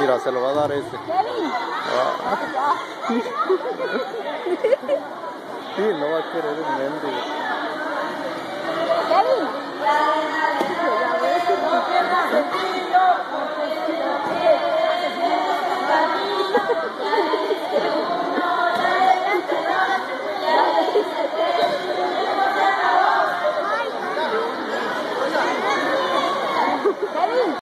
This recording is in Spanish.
Mira, se lo va a dar este. Ah. Sí, no va a querer el mendigo. Kevin.